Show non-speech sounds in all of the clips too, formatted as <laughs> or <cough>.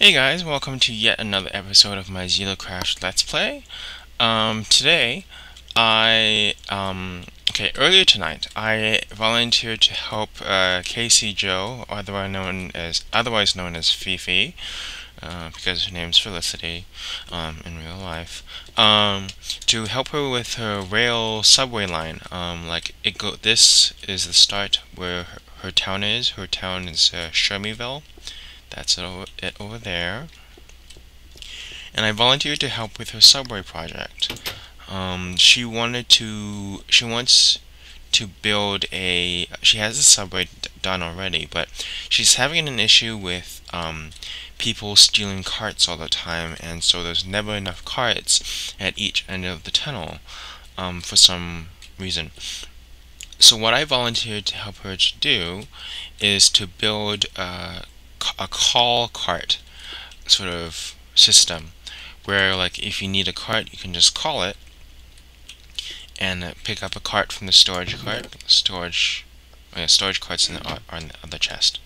Hey guys, welcome to yet another episode of my Crash Let's Play. Um, today, I, um, okay, earlier tonight, I volunteered to help, uh, Casey Joe, otherwise known as, otherwise known as Fifi, uh, because her name's Felicity, um, in real life, um, to help her with her rail subway line. Um, like, it go, this is the start where her, her town is. Her town is, uh, Shermyville. That's it over, it over there. And I volunteered to help with her subway project. Um, she wanted to, she wants to build a, she has a subway done already, but she's having an issue with um, people stealing carts all the time, and so there's never enough carts at each end of the tunnel um, for some reason. So what I volunteered to help her to do is to build a a call cart sort of system where like if you need a cart you can just call it and uh, pick up a cart from the storage cart storage oh yeah, storage carts in the, are in the other chest.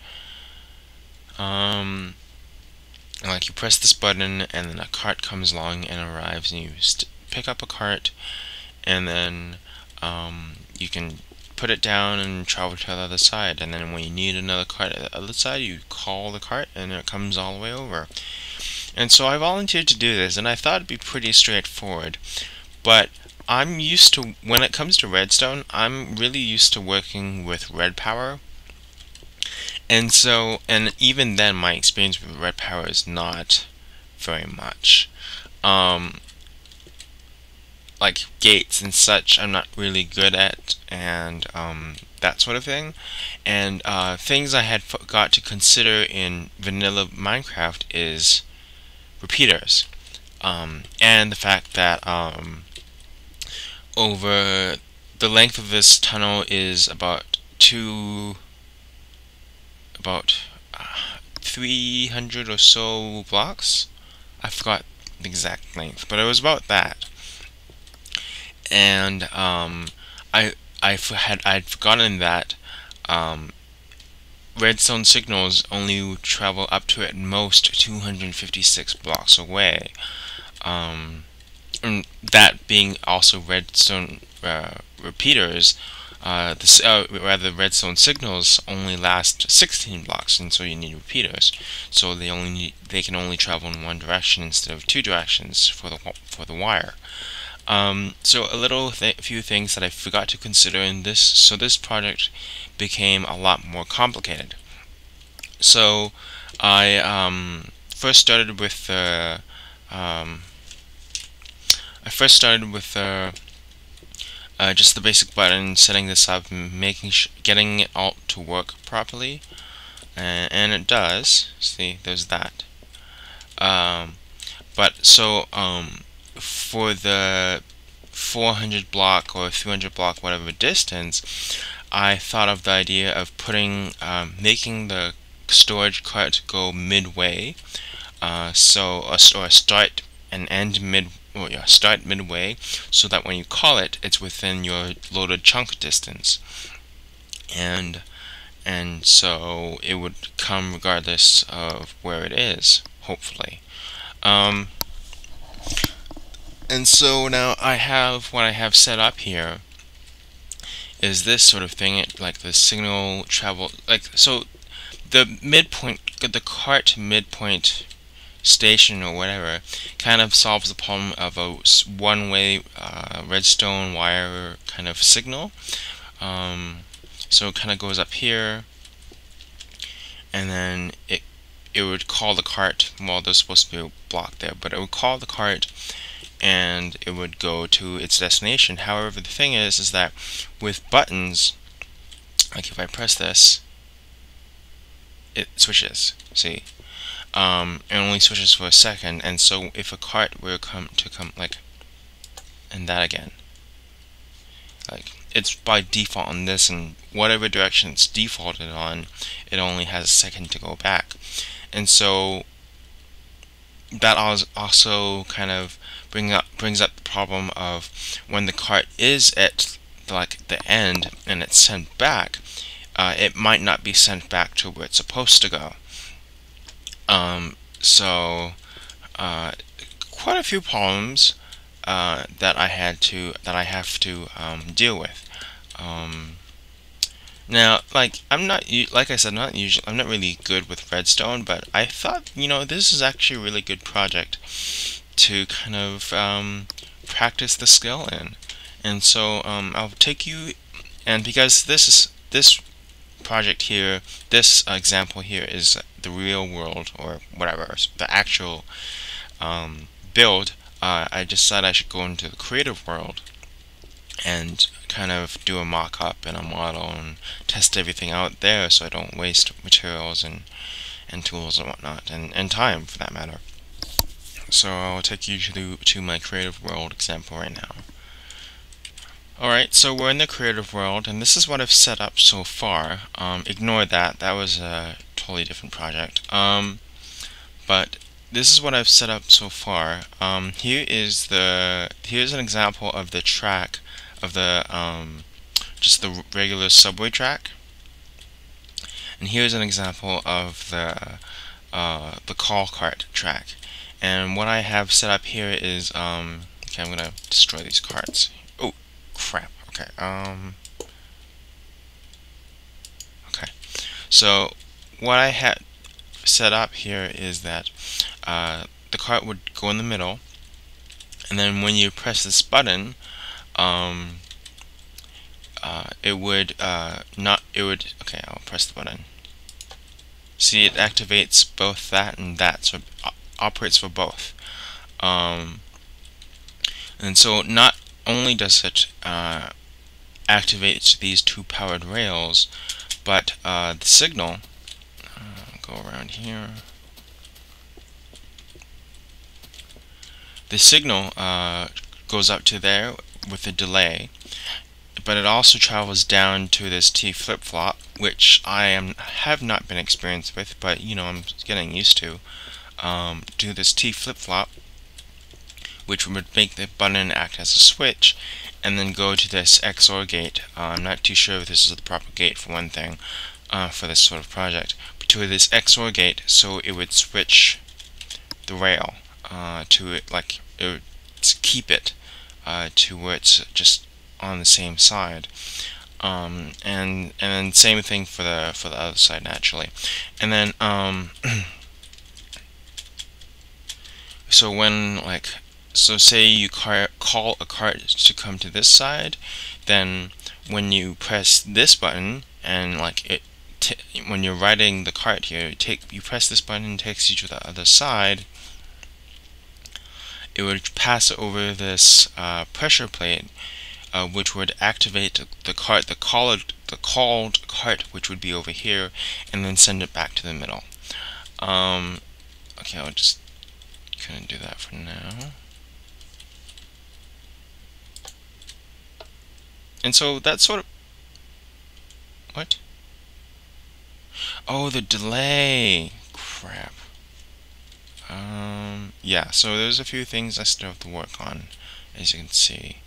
Um like you press this button and then a cart comes along and arrives and you pick up a cart and then um, you can put it down and travel to the other side. And then when you need another cart at the other side, you call the cart and it comes all the way over. And so I volunteered to do this, and I thought it'd be pretty straightforward. But I'm used to, when it comes to redstone, I'm really used to working with RedPower. And so, and even then, my experience with RedPower is not very much. Um, like gates and such I'm not really good at and um, that sort of thing. And uh, things I had got to consider in vanilla Minecraft is repeaters. Um, and the fact that um, over the length of this tunnel is about two about uh, 300 or so blocks. I forgot the exact length but it was about that and um, I I had I'd forgotten that um, redstone signals only travel up to at most 256 blocks away. Um, and that being also redstone uh, repeaters, uh, the, uh, rather redstone signals only last 16 blocks, and so you need repeaters. So they only need, they can only travel in one direction instead of two directions for the for the wire. Um, so a little th few things that I forgot to consider in this, so this project became a lot more complicated. So I um, first started with uh, um, I first started with uh, uh, just the basic button, setting this up, making getting it all to work properly, and, it does. See, there's that. Um, but so um, for the 400 block or 300 block whatever distance I thought of the idea of putting um, making the storage cart go midway uh, so a, or start and end mid or yeah, start midway so that when you call it it's within your loaded chunk distance. And and so it would come regardless of where it is hopefully. Um, and so now I have what I have set up here is this sort of thing like the signal travel like so the midpoint the cart midpoint station or whatever kind of solves the problem of a one-way uh, redstone wire kind of signal. Um, so it kind of goes up here and then it it would call the cart well there's supposed to be a block there but it would call the cart and it would go to its destination. However, the thing is, is that with buttons, like if I press this, it switches. See, um, it only switches for a second, and so if a cart were come to come like, and that again, like it's by default on this, and whatever direction it's defaulted on, it only has a second to go back, and so that also kind of bring up brings up the problem of when the cart is at like the end and it's sent back, uh, it might not be sent back to where it's supposed to go. Um, so uh, quite a few problems uh, that I had to that I have to um, deal with. Um, now, like I'm not like I said, not usually I'm not really good with redstone, but I thought you know this is actually a really good project to kind of um, practice the skill in, and so um, I'll take you and because this is this project here, this example here is the real world or whatever, the actual um, build, uh, I decided I should go into the creative world and kind of do a mock-up and a model and test everything out there so I don't waste materials and and tools and whatnot and, and time for that matter. So I'll take you to, to my creative world example right now. Alright, so we're in the creative world, and this is what I've set up so far. Um, ignore that, that was a totally different project. Um, but this is what I've set up so far. Um, here is the here's an example of the track of the um, just the regular subway track, and here's an example of the uh, the call cart track. And what I have set up here is um, okay. I'm gonna destroy these cards. Oh, crap. Okay. Um. Okay. So what I had set up here is that uh, the cart would go in the middle, and then when you press this button, um, uh, it would uh, not. It would. Okay, I'll press the button. See, it activates both that and that, so it operates for both. Um, and so not only does it uh, activate these two powered rails, but uh, the signal, uh, go around here, the signal uh, goes up to there with a delay, but it also travels down to this T flip-flop, which I am have not been experienced with, but you know I'm getting used to. Um, do this T flip-flop, which would make the button act as a switch, and then go to this XOR gate. Uh, I'm not too sure if this is the proper gate for one thing, uh, for this sort of project, but to this XOR gate so it would switch the rail uh, to it, like, it would keep it uh, to where it's just on the same side. Um, and and then same thing for the for the other side naturally, and then um, <clears throat> so when like so say you call a cart to come to this side, then when you press this button and like it when you're riding the cart here, you take you press this button, takes you to the other side. It would pass over this uh, pressure plate, uh, which would activate the cart, the called the called cart, which would be over here, and then send it back to the middle. Um, okay, I'll just kind of do that for now. And so that's sort of... What? Oh, the delay! Crap. Um, yeah, so there's a few things I still have to work on, as you can see.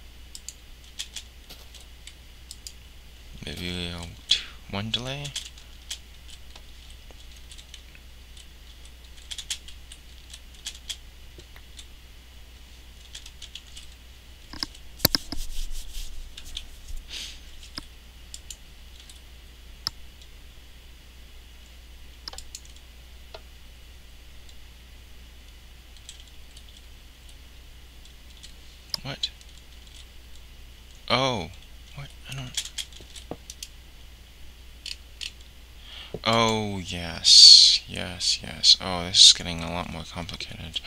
Maybe one delay? What? Oh. What? I don't... Oh, yes. Oh, this is getting a lot more complicated.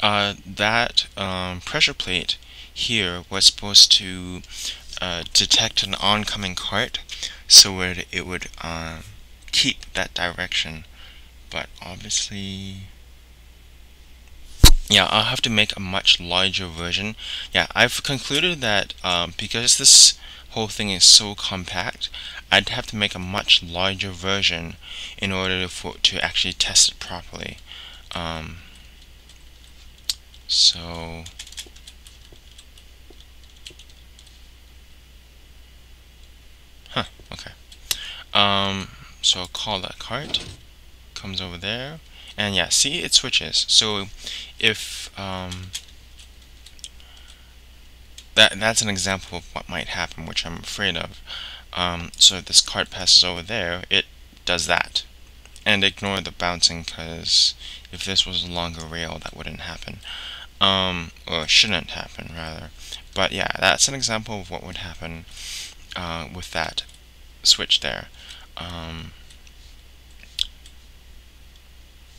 Uh, that um, pressure plate here was supposed to uh, detect an oncoming cart so it, it would um, keep that direction. But obviously yeah, I'll have to make a much larger version. Yeah, I've concluded that um, because this whole thing is so compact, I'd have to make a much larger version in order for to actually test it properly. Um, so huh, okay. Um, so I'll call that cart comes over there and yeah see it switches so if um, that that's an example of what might happen which I'm afraid of um, so this cart passes over there it does that. And ignore the bouncing because if this was a longer rail that wouldn't happen. Um, or shouldn't happen rather. But yeah that's an example of what would happen uh, with that switch there. Um,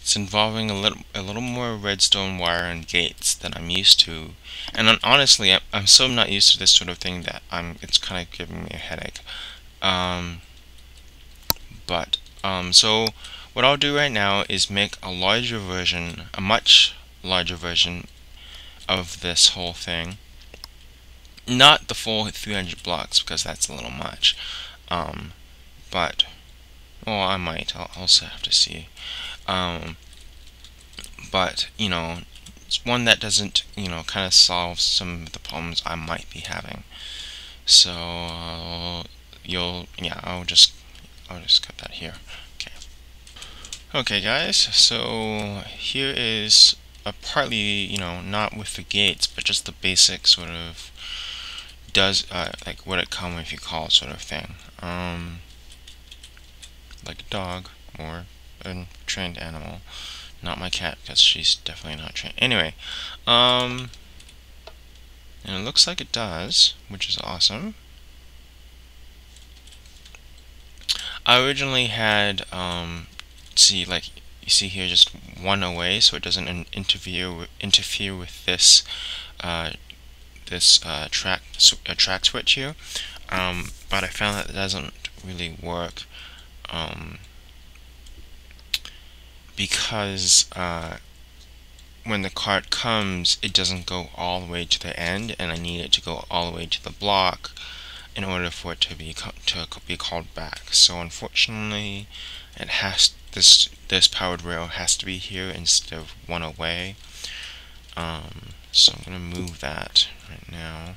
it's involving a little a little more redstone wire and gates than I'm used to and honestly I'm, I'm so not used to this sort of thing that I'm it's kind of giving me a headache um, but um, so what I'll do right now is make a larger version, a much larger version of this whole thing. Not the full 300 blocks because that's a little much. Um, but, well, I might. I'll also have to see. Um, but, you know, it's one that doesn't, you know, kind of solve some of the problems I might be having. So, uh, you'll, yeah, I'll just, I'll just cut that here. Okay Okay, guys, so here is a partly, you know, not with the gates, but just the basic sort of does, uh, like would it come if you call sort of thing. Um, like a dog or a trained animal. Not my cat, because she's definitely not trained. Anyway, um, and it looks like it does, which is awesome. I originally had, um, see like you see here just one away so it doesn't interfere interfere with this uh, this uh, track uh, track switch here um, but I found that it doesn't really work um, because uh, when the cart comes it doesn't go all the way to the end and I need it to go all the way to the block in order for it to be to be called back so unfortunately it has this this powered rail has to be here instead of one away. Um, so I'm going to move that right now.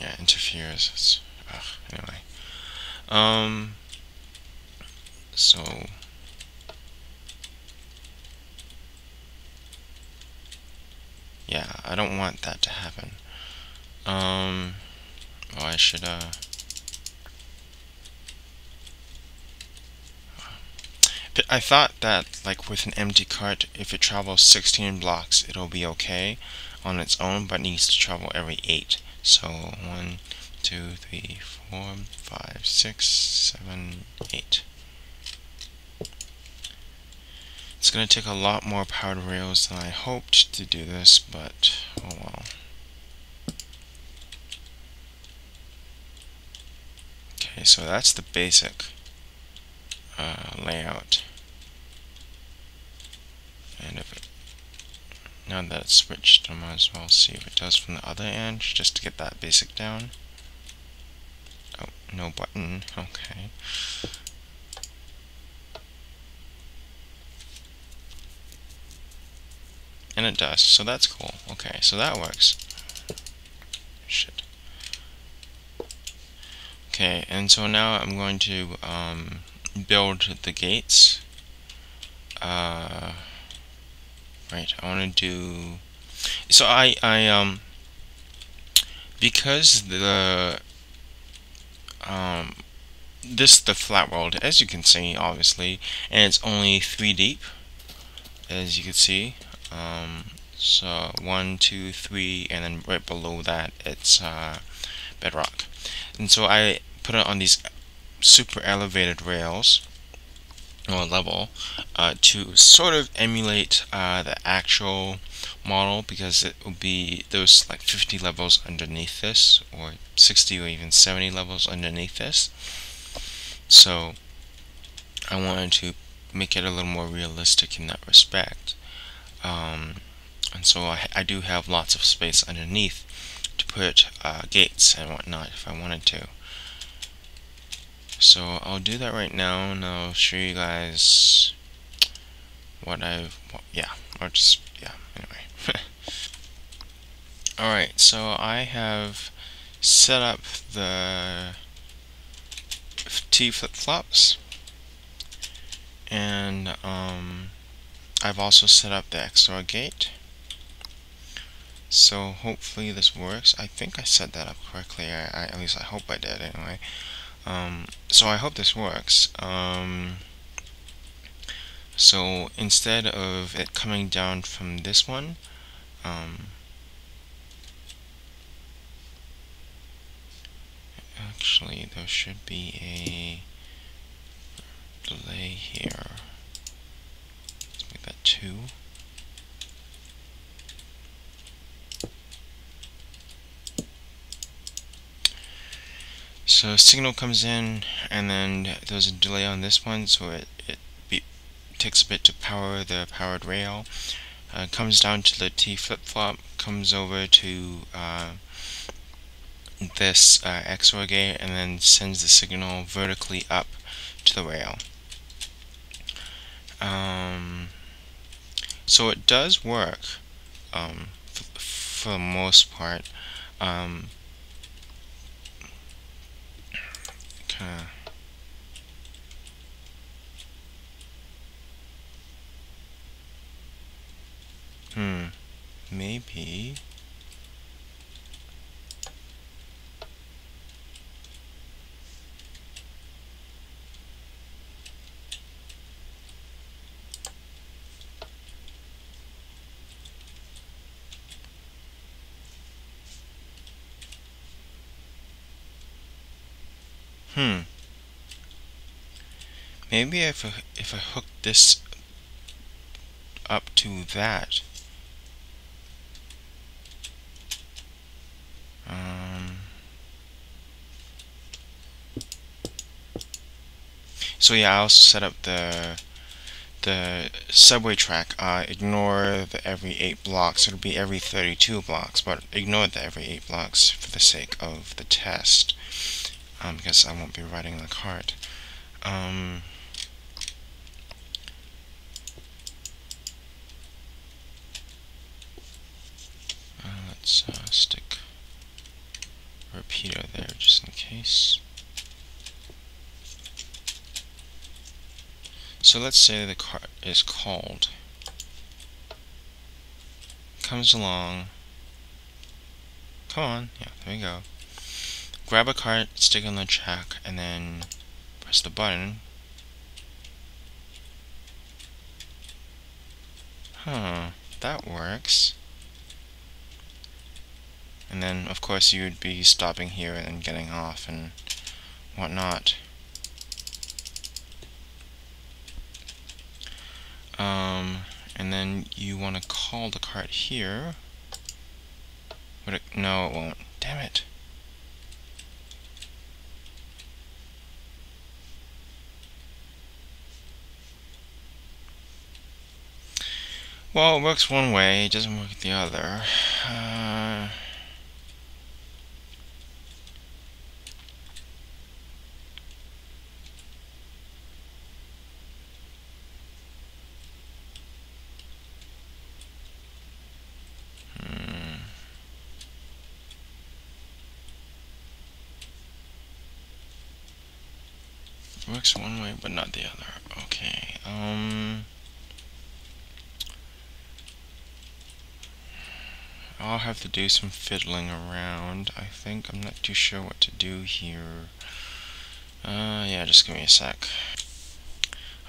Yeah, interferes. It's, ugh, anyway. Um, so yeah, I don't want that to happen. Um, oh, I should, uh, I thought that, like, with an empty cart, if it travels 16 blocks, it'll be okay on its own, but needs to travel every 8. So, 1, 2, 3, 4, 5, 6, 7, 8. It's going to take a lot more powered rails than I hoped to do this, but oh well. Okay, so that's the basic uh, layout. And if now that it's switched, I might as well see if it does from the other end, just to get that basic down. Oh, no button, okay. And it does, so that's cool. Okay, so that works. Shit. Okay, and so now I'm going to um, build the gates. Uh, right, I want to do. So I I um because the um this the flat world as you can see obviously and it's only three deep as you can see um, so one two three and then right below that it's uh, bedrock and so I put it on these super elevated rails or level uh, to sort of emulate uh, the actual model because it will be those like 50 levels underneath this or 60 or even 70 levels underneath this so I wanted to make it a little more realistic in that respect um, and so I, I do have lots of space underneath to put uh, gates and whatnot if I wanted to. So I'll do that right now and I'll show you guys what I've, yeah, I'll just, yeah, anyway. <laughs> Alright, so I have set up the T flip-flops and um, I've also set up the XOR gate. So hopefully this works. I think I set that up correctly. I, I at least I hope I did anyway um, so I hope this works um, so instead of it coming down from this one um, actually there should be a delay here. Let's make that 2. So signal comes in and then there's a delay on this one so it, it be, takes a bit to power the powered rail. Uh, comes down to the T flip-flop, comes over to uh, this uh, XOR gate and then sends the signal vertically up to the rail. Um, so it does work um, for the most part. Um, of. Hmm. Maybe. Hmm. Maybe if I, if I hook this up to that. Um, so yeah, I'll set up the the subway track. Uh, ignore the every 8 blocks. It'll be every 32 blocks, but ignore the every 8 blocks for the sake of the test um, because I won't be riding the cart. Um, uh, let's uh, stick repeater there just in case. So let's say the cart is called. Comes along. Come on, yeah, there we go grab a cart, stick on the track, and then press the button. Huh, that works. And then, of course, you would be stopping here and getting off and whatnot. Um, and then you want to call the cart here. Would it? No, it won't. Damn it. Well, it works one way, it doesn't work the other. Uh, hmm. works one way but not the other. Okay. Um I'll have to do some fiddling around. I think I'm not too sure what to do here. Uh, yeah, just give me a sec.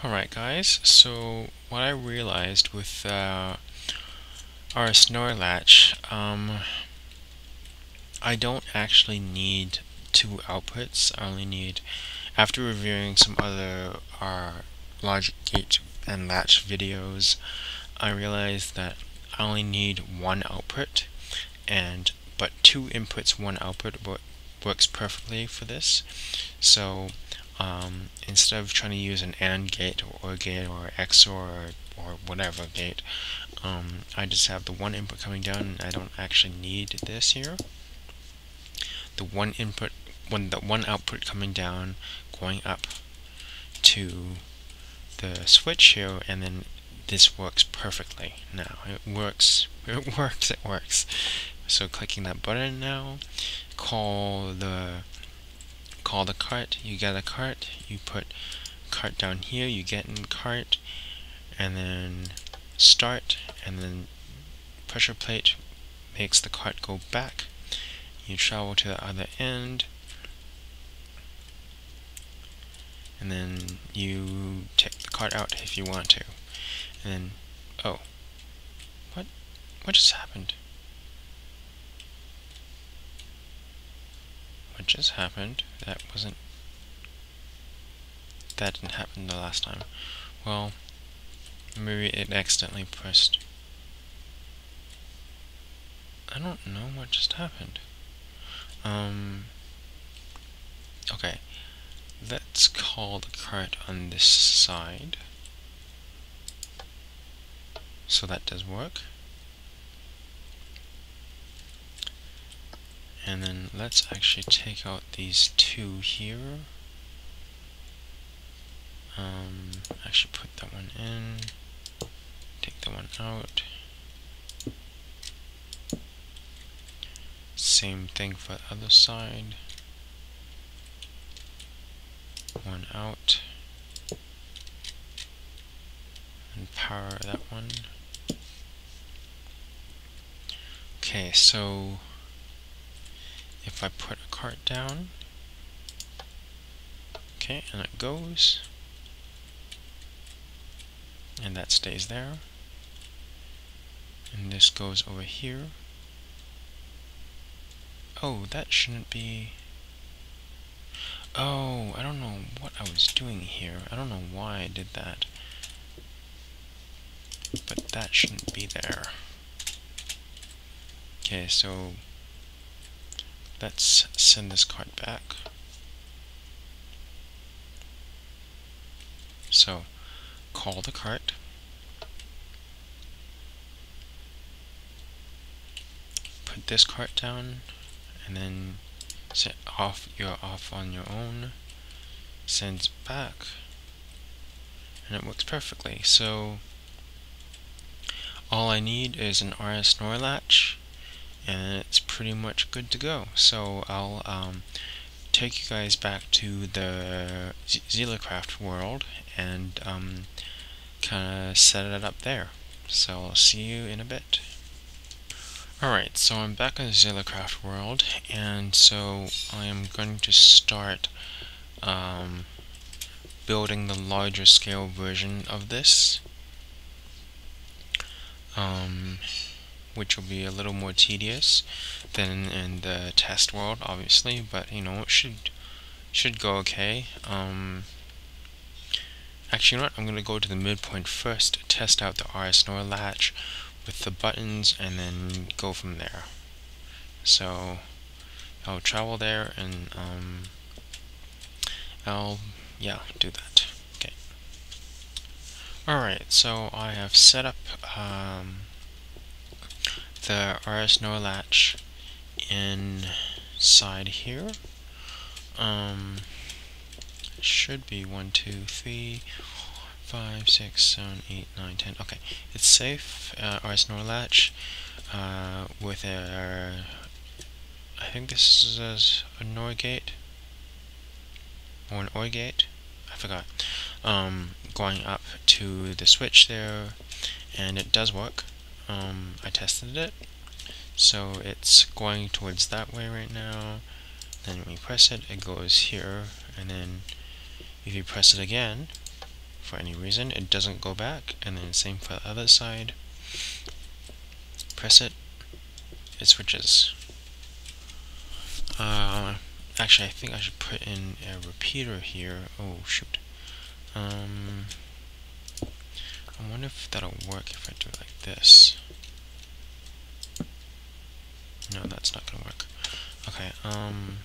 Alright guys, so what I realized with uh, RS NOR latch, um, I don't actually need two outputs. I only need, after reviewing some other uh, logic gate and latch videos, I realized that I only need one output and but two inputs one output works perfectly for this. So um, instead of trying to use an AND gate or OR gate or XOR or, or whatever gate um, I just have the one input coming down and I don't actually need this here. The one input when the one output coming down going up to the switch here and then this works perfectly now. It works, it <laughs> works, it works. So clicking that button now, call the call the cart, you get a cart, you put cart down here, you get in cart, and then start, and then pressure plate makes the cart go back. You travel to the other end, and then you take the cart out if you want to. And then, oh, what, what just happened? What just happened? That wasn't, that didn't happen the last time. Well, maybe it accidentally pressed. I don't know what just happened. Um, okay, let's call the cart on this side. So that does work. And then let's actually take out these two here. Um, actually put that one in, take that one out. Same thing for the other side. One out. And power that one. Okay, so if I put a cart down, okay, and it goes, and that stays there, and this goes over here. Oh, that shouldn't be... Oh, I don't know what I was doing here. I don't know why I did that. But that shouldn't be there. Okay, so let's send this card back. So, call the cart. Put this cart down, and then set off you're off on your own sends back and it works perfectly so all I need is an RS NOR latch and it's pretty much good to go. So I'll um, take you guys back to the XelaCraft world and um, kind of set it up there. So I'll see you in a bit. Alright, so I'm back in the XelaCraft world, and so I am going to start um, building the larger scale version of this, um, which will be a little more tedious than in the test world, obviously, but you know, it should, should go okay. Um, actually, you know what, I'm going to go to the midpoint first, test out the RS NOR latch, with the buttons and then go from there. So I'll travel there and um, I'll yeah do that. Okay. Alright, so I have set up um, the RS NOR latch inside here. Um, should be one, two, three, 5, 6, 7, 8, 9, 10. Okay, it's safe. Uh, RS NOR latch uh, with a. I think this is a, a NOR gate or an OR gate. I forgot. Um, going up to the switch there, and it does work. Um, I tested it, so it's going towards that way right now. Then when you press it, it goes here, and then if you press it again, for any reason, it doesn't go back, and then same for the other side. Press it, it switches. Uh, actually, I think I should put in a repeater here. Oh, shoot. Um, I wonder if that'll work if I do it like this. No, that's not gonna work. Okay, um...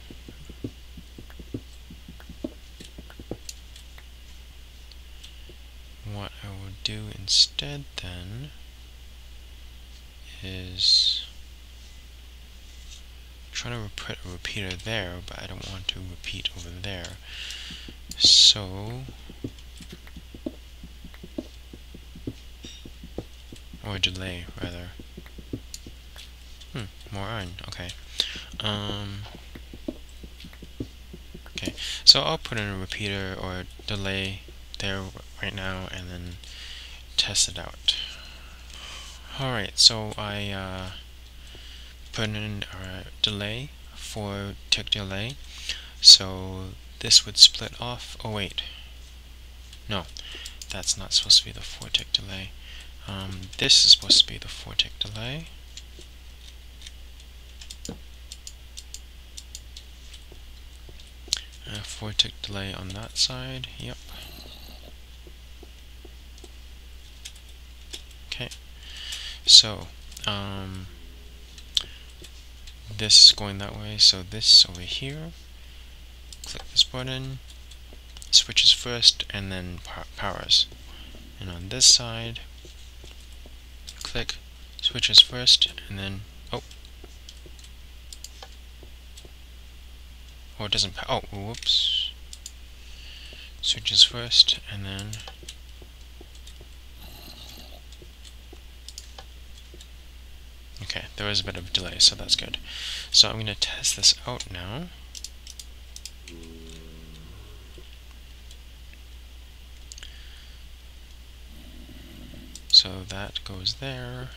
what I will do instead then is try to put a repeater there, but I don't want to repeat over there. So... Or delay rather. More iron. Okay. Um. Okay, so I'll put in a repeater or delay there right now and then test it out. Alright, so I uh, put in a delay for tick delay. So this would split off. Oh wait, no, that's not supposed to be the 4 tick delay. Um, this is supposed to be the 4 tick delay. A 4 tick delay on that side, yep. Okay, so, um, this is going that way, so this over here, click this button, switches first and then powers. And on this side, click switches first and then, oh, it doesn't, oh, whoops, switches first and then Okay, there was a bit of delay, so that's good. So I'm going to test this out now. So that goes there.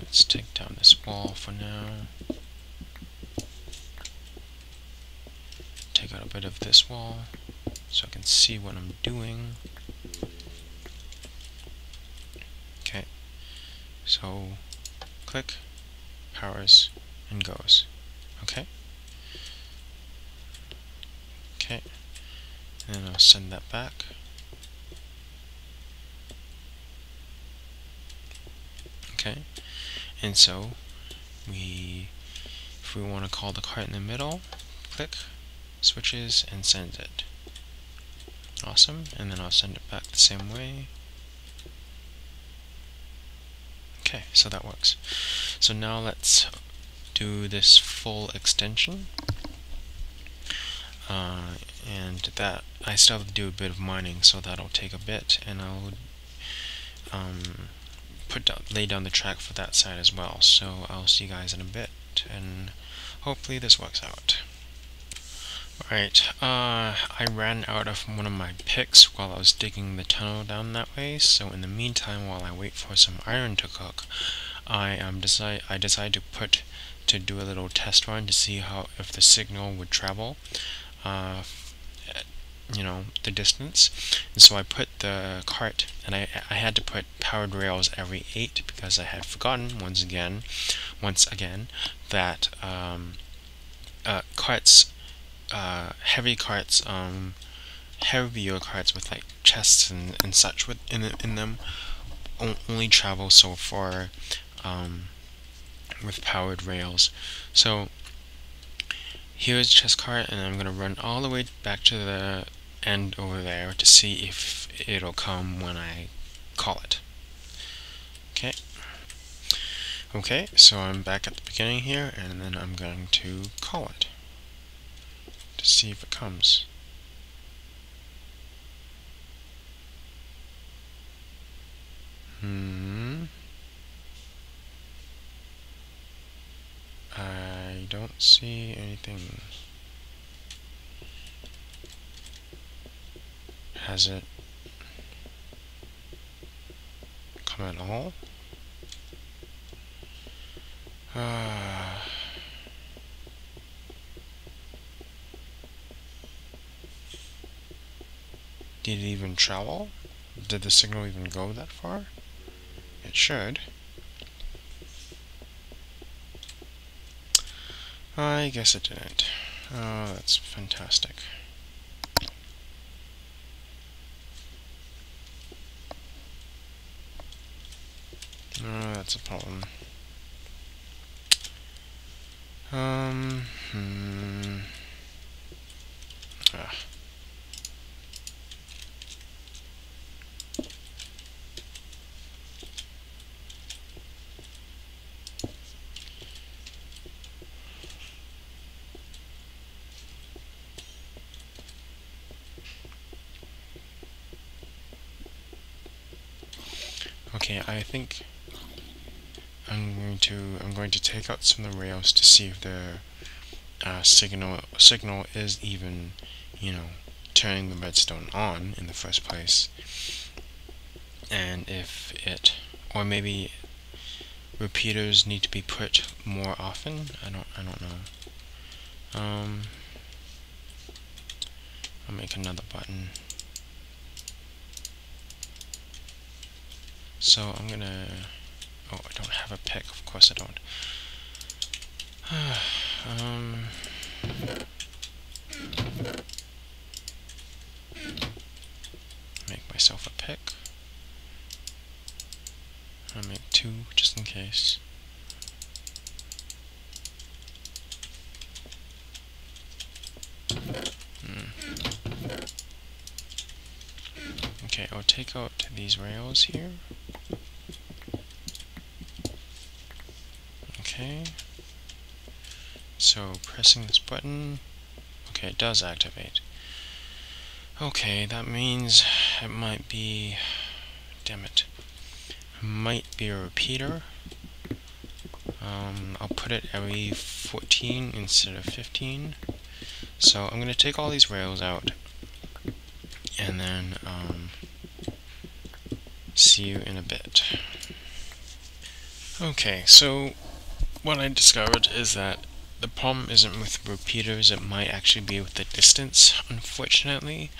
Let's take down this wall for now. Take out a bit of this wall so I can see what I'm doing. Okay, so click, powers, and goes. Okay? Okay, and then I'll send that back. Okay, and so we, if we want to call the cart in the middle, click, switches, and sends it. Awesome, and then I'll send it back the same way. Okay, so that works. So now let's do this full extension. Uh, and that, I still have to do a bit of mining, so that'll take a bit, and I'll um, put down, lay down the track for that side as well. So I'll see you guys in a bit, and hopefully this works out. Alright, uh, I ran out of one of my picks while I was digging the tunnel down that way, so in the meantime, while I wait for some iron to cook, I um, decide I decided to put to do a little test run to see how if the signal would travel. Uh, you know, the distance. And so I put the cart, and I, I had to put powered rails every 8 because I had forgotten, once again, once again, that um, uh, carts, uh, heavy carts, um, heavier carts with like chests and, and such with in, in them only travel so far um, with powered rails. So here's chest cart and I'm going to run all the way back to the end over there to see if it'll come when I call it. Okay. Okay, so I'm back at the beginning here, and then I'm going to call it to see if it comes. Hmm. I don't see anything. Has it come at all? Uh, did it even travel? Did the signal even go that far? It should. I guess it didn't. Oh, that's fantastic. Oh, that's a problem. Um, hmm. Ah. Out some of the rails to see if the uh, signal signal is even, you know, turning the redstone on in the first place, and if it or maybe repeaters need to be put more often. I don't I don't know. Um, I'll make another button. So I'm gonna oh I don't have a pick, of course I don't. Um make myself a pick. I'll make two just in case. Hmm. Okay, I'll take out these rails here. Okay. So pressing this button, okay, it does activate. Okay, that means it might be, damn it, might be a repeater. Um, I'll put it every 14 instead of 15. So I'm going to take all these rails out and then um, see you in a bit. Okay, so what I discovered is that the problem isn't with repeaters, it might actually be with the distance, unfortunately.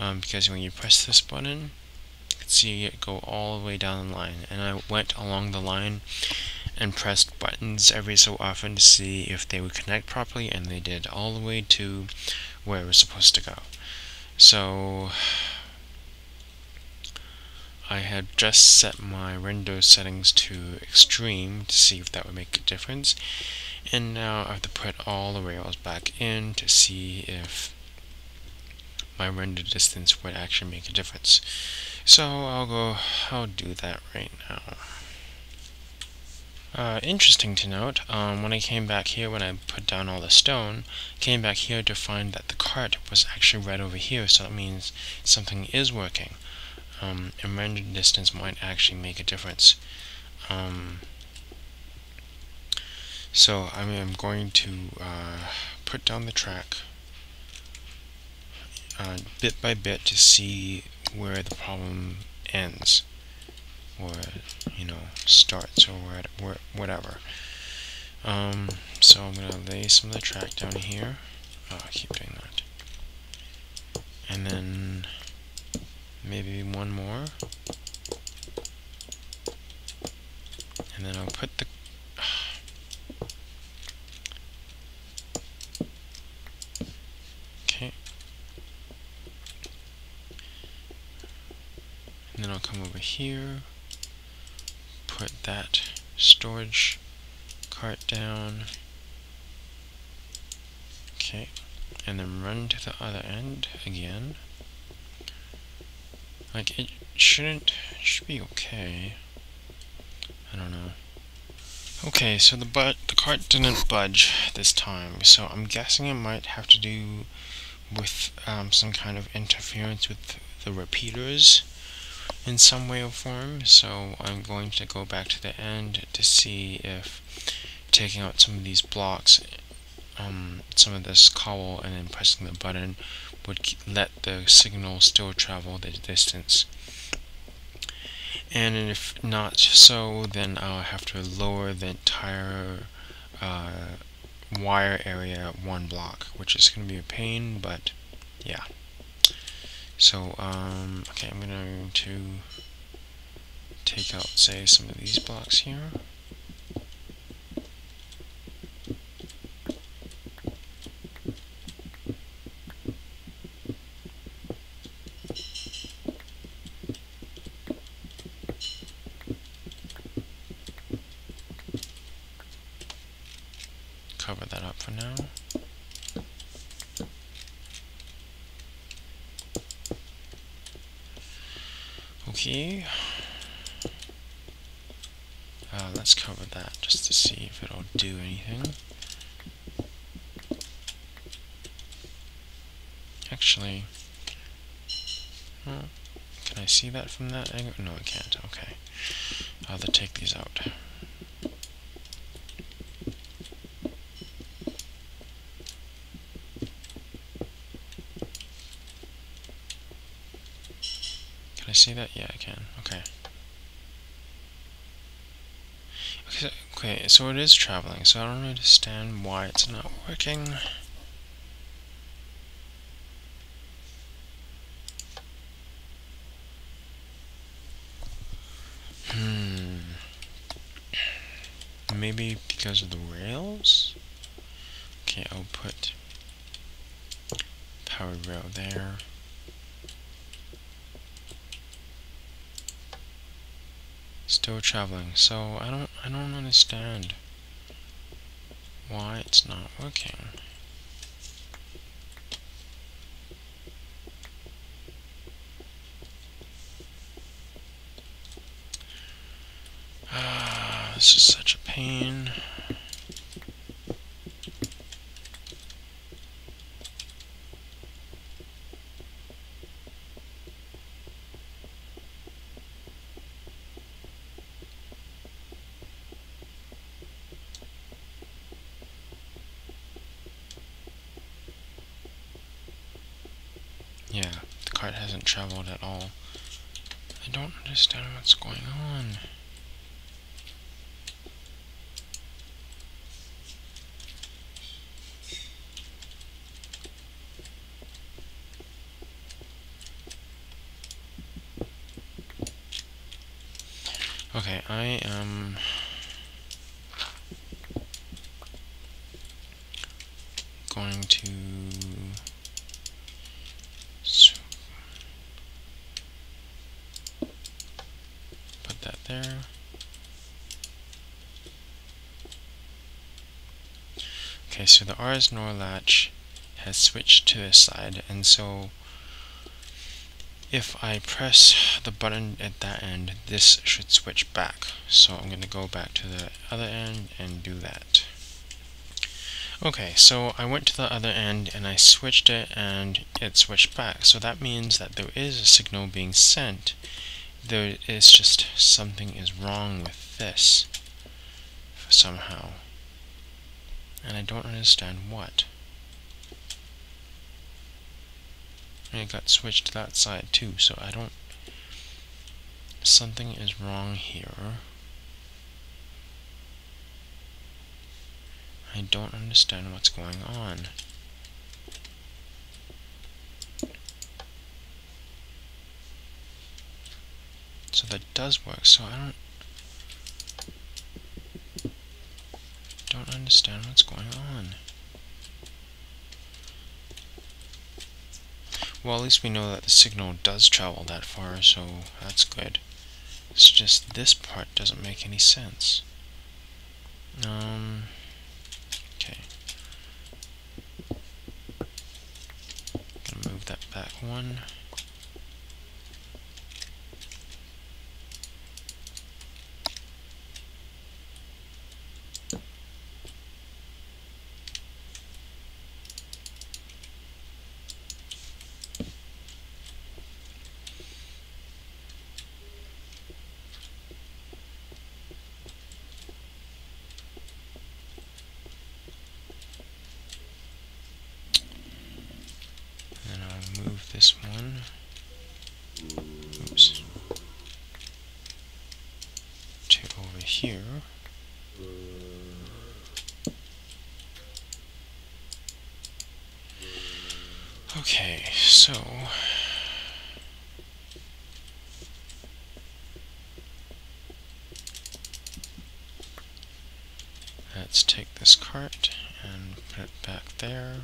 Um, because when you press this button, you can see it go all the way down the line. And I went along the line and pressed buttons every so often to see if they would connect properly, and they did, all the way to where it was supposed to go. So, I had just set my render settings to extreme to see if that would make a difference and now I have to put all the rails back in to see if my render distance would actually make a difference. So I'll go I'll do that right now. Uh, interesting to note, um, when I came back here, when I put down all the stone, came back here to find that the cart was actually right over here, so that means something is working. Um, and render distance might actually make a difference. Um, so I I'm going to uh, put down the track uh, bit by bit to see where the problem ends or you know starts or whatever. Um, so I'm gonna lay some of the track down here. Oh, I keep doing that. And then maybe one more. And then I'll put the Okay. And then I'll come over here, put that storage cart down. Okay. And then run to the other end again. Like, it shouldn't, it should be okay. I don't know. Okay, so the but the cart didn't budge this time, so I'm guessing it might have to do with um, some kind of interference with the repeaters in some way or form. So I'm going to go back to the end to see if taking out some of these blocks, um, some of this cobble, and then pressing the button would let the signal still travel the distance. And if not so, then I'll have to lower the entire uh, wire area one block, which is going to be a pain, but yeah. So, um, okay, I'm going to take out, say, some of these blocks here. cover that up for now. Okay. Uh, let's cover that just to see if it'll do anything. Actually, can Can I see that from that angle? No, I can't. Okay. I'll have to take these out. See that? Yeah, I can. Okay. Okay, so, it is traveling, so I don't understand why it's not working. Hmm. Maybe because of the rails? Okay, I'll put power rail there. Still traveling, so I don't I don't understand why it's not working. Ah, this is such a pain. Yeah, the cart hasn't traveled at all. I don't understand what's going on. Okay, I am going to put that there. NOR latch has switched to this side, and so if I press the button at that end, this should switch back. So I'm going to go back to the other end and do that. Okay, so I went to the other end and I switched it and it switched back. So that means that there is a signal being sent. There is just something is wrong with this somehow. And I don't understand what. And it got switched to that side too, so I don't... Something is wrong here. I don't understand what's going on. So that does work, so I don't... Don't understand what's going on. Well, at least we know that the signal does travel that far, so that's good. It's just this part doesn't make any sense. Um, okay. Gonna move that back one. this one. Oops. To over here. Okay, so let's take this cart and put it back there.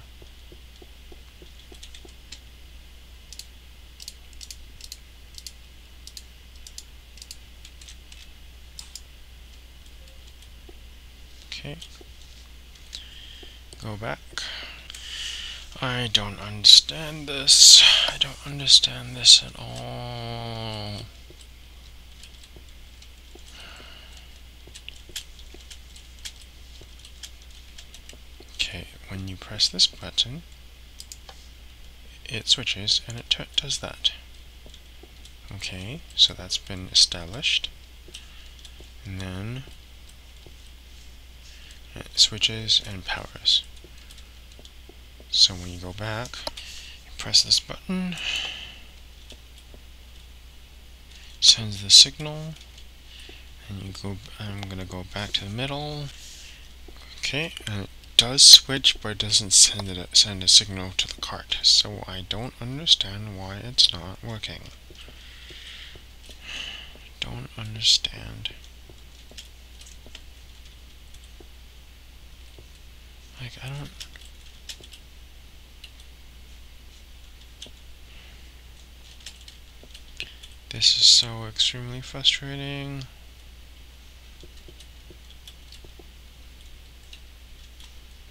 Okay. Go back. I don't understand this. I don't understand this at all. Okay, when you press this button, it switches and it does that. Okay, so that's been established. And then it switches and powers. So when you go back, press this button, sends the signal, and you go. I'm gonna go back to the middle. Okay, and it does switch, but it doesn't send it send a signal to the cart. So I don't understand why it's not working. Don't understand. Like I don't. This is so extremely frustrating.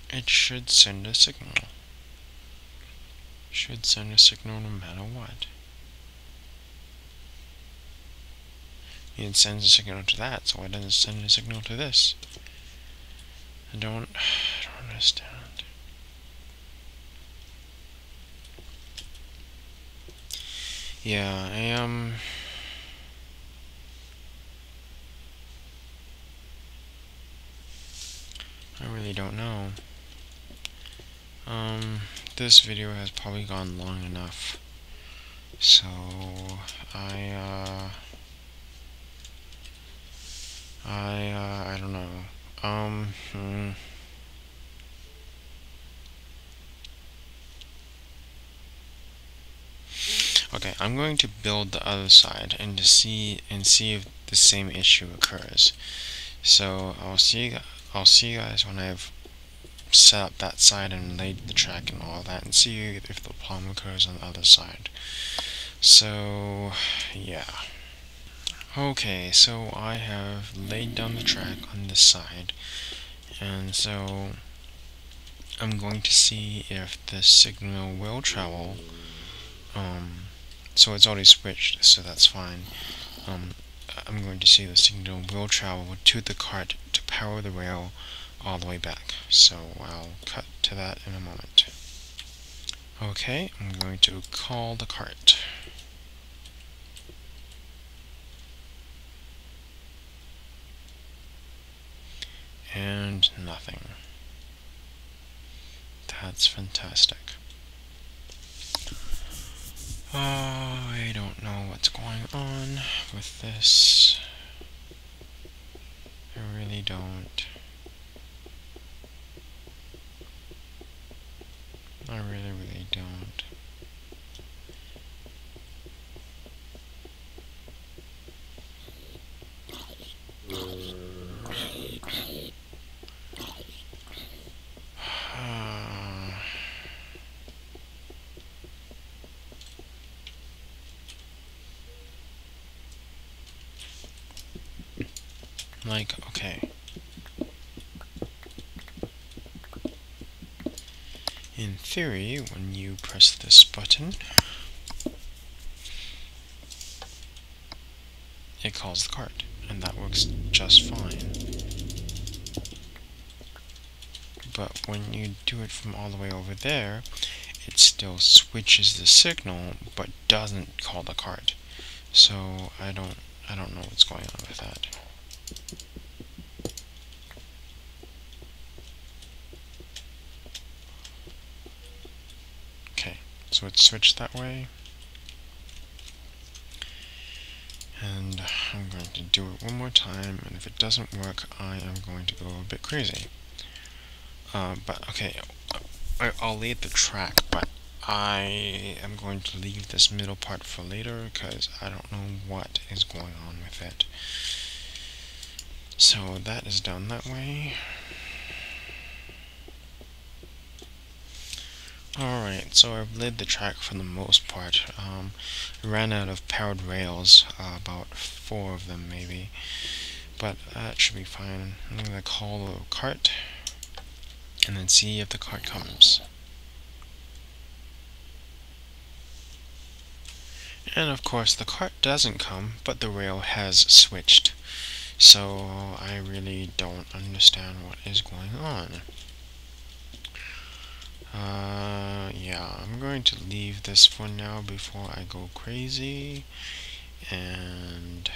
It should send a signal. Should send a signal no matter what. It sends a signal to that, so why doesn't it send a signal to this? I don't, <sighs> I don't understand. Yeah, I am. Um, I really don't know. Um, this video has probably gone long enough. So, I, uh, I, uh, I don't know. Um, hmm. Okay, I'm going to build the other side and to see and see if the same issue occurs. So I'll see I'll see you guys when I've set up that side and laid the track and all that and see if the problem occurs on the other side. So yeah. Okay, so I have laid down the track on this side and so I'm going to see if the signal will travel um, so it's already switched, so that's fine. Um, I'm going to see the signal will travel to the cart to power the rail all the way back. So I'll cut to that in a moment. Okay, I'm going to call the cart. And nothing. That's fantastic. Uh, I don't know what's going on with this. I really don't. I really, really don't. <sighs> Like, okay. In theory, when you press this button, it calls the cart, and that works just fine. But when you do it from all the way over there, it still switches the signal, but doesn't call the cart. So I don't, I don't know what's going on with that. Okay, so it's switched that way. And I'm going to do it one more time, and if it doesn't work, I am going to go a bit crazy. Uh, but, okay, I'll lead the track, but I am going to leave this middle part for later, because I don't know what is going on with it. So that is done that way. Alright, so I've laid the track for the most part. Um, ran out of powered rails, uh, about four of them maybe. But that should be fine. I'm going to call the cart and then see if the cart comes. And of course the cart doesn't come, but the rail has switched. So I really don't understand what is going on. Uh, yeah, I'm going to leave this for now before I go crazy. and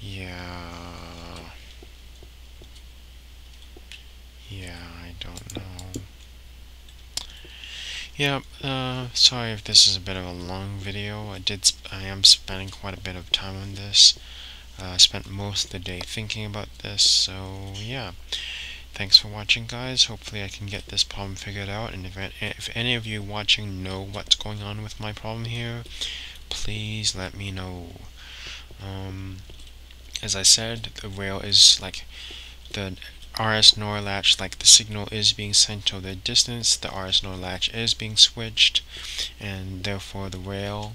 yeah. Yeah I don't know. Yeah uh, sorry if this is a bit of a long video. I did I am spending quite a bit of time on this. Uh, I spent most of the day thinking about this so yeah thanks for watching guys. Hopefully I can get this problem figured out. And if, if any of you watching know what's going on with my problem here please let me know. Um, as I said the rail is like the RS NOR latch like the signal is being sent to the distance. The RS NOR latch is being switched. And therefore the rail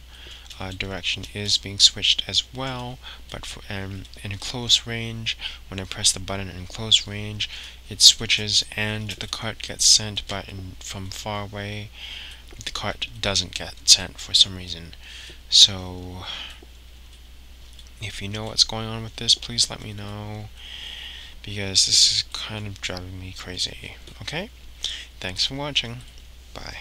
uh, direction is being switched as well but for, um, in close range. When I press the button in close range it switches and the cart gets sent but in, from far away the cart doesn't get sent for some reason. So if you know what's going on with this please let me know because this is kind of driving me crazy. Okay? Thanks for watching. Bye